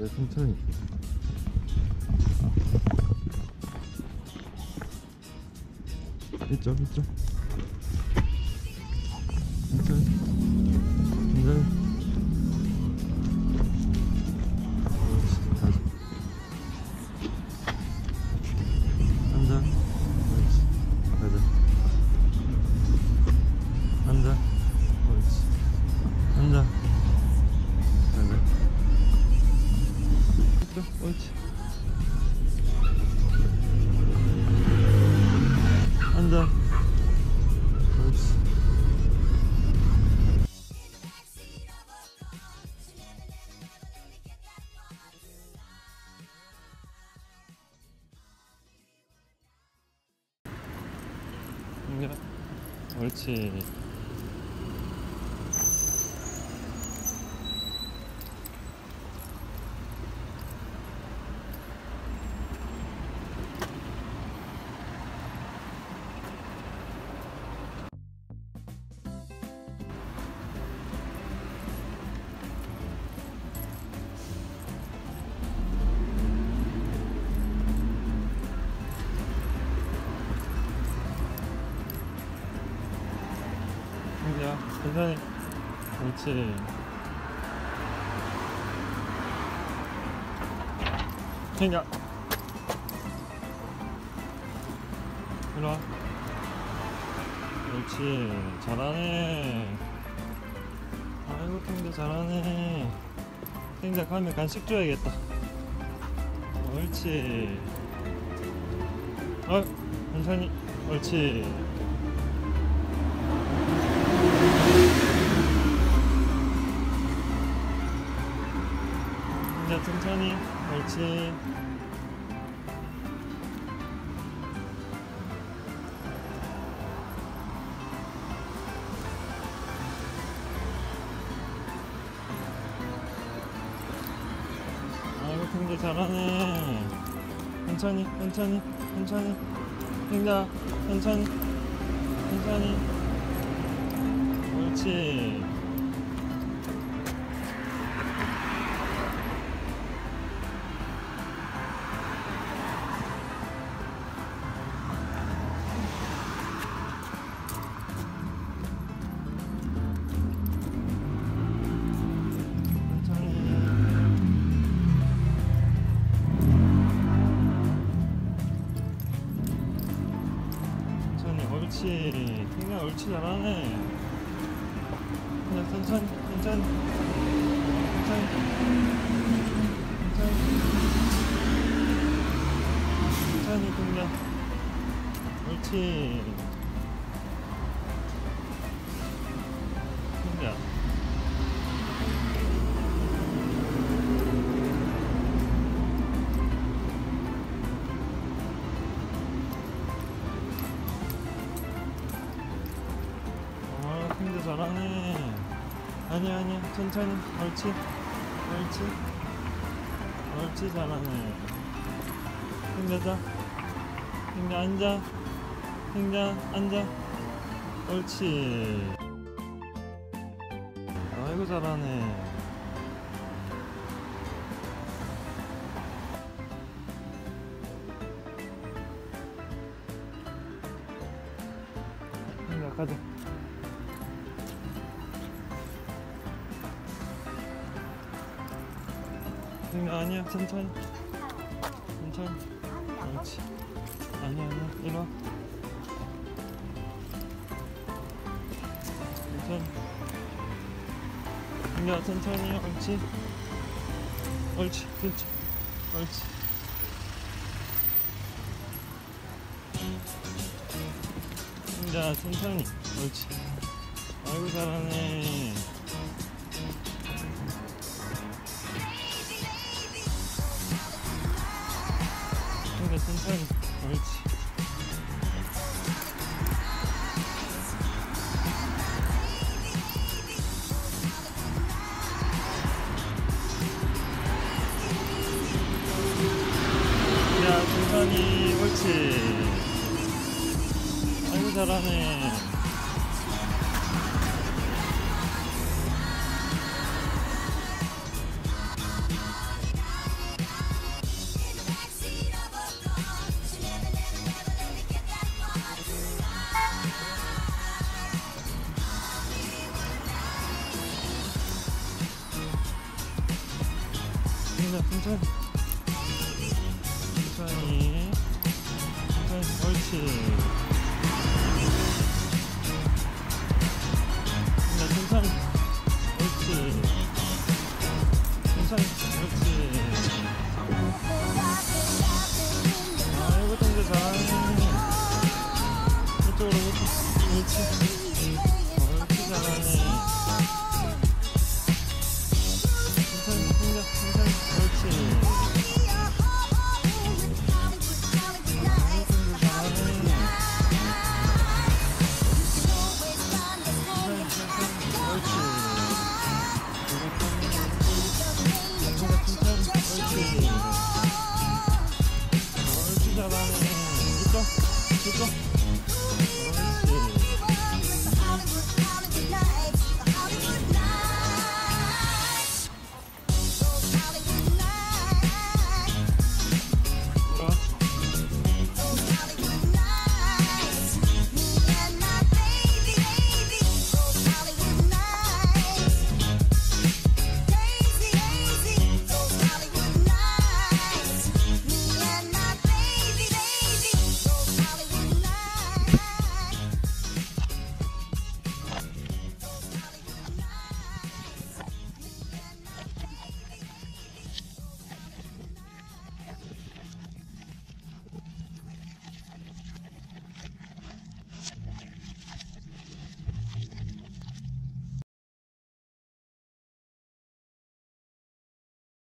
네, 천천히. 이쪽, 이쪽. 천천 옳지. 야, 괜찮아. 옳지. 탱야. 이리 와. 옳지. 잘하네. 아이고, 탱자 잘하네. 탱자 가면 간식 줘야겠다. 옳지. 어, 천천히. 옳지. 이제 천천히 옳지. 아이고 탱자 잘하네. 천천히 천천히 천천히. 탱자 천천히 천천히. 옳지 옳지 그냥 옳지 잘하네. 그냥 천천히 천천히 천천히 천천히 천천히 그냥 옳지 아니야, 아니야. 천천히. 옳지. 옳지. 옳지, 잘하네. 힘내자. 힘내, 앉아. 힘내, 앉아. 옳지. 아이고, 잘하네. 힘내, 가자. 힘내, 아니야. 천천히. 천천히. 옳지. 아니야, 아니야. 이리 와. 천천히. 힘내, 천천히. 옳지. 옳지. 그렇지. 옳지. 힘내, 천천히. 옳지. 아이고, 잘하네. 힘내, 천천히. 옳지. 야, 천천히. 옳지. 아이고, 잘하네. 자, 천천히. 천천히. 천천히. 옳지.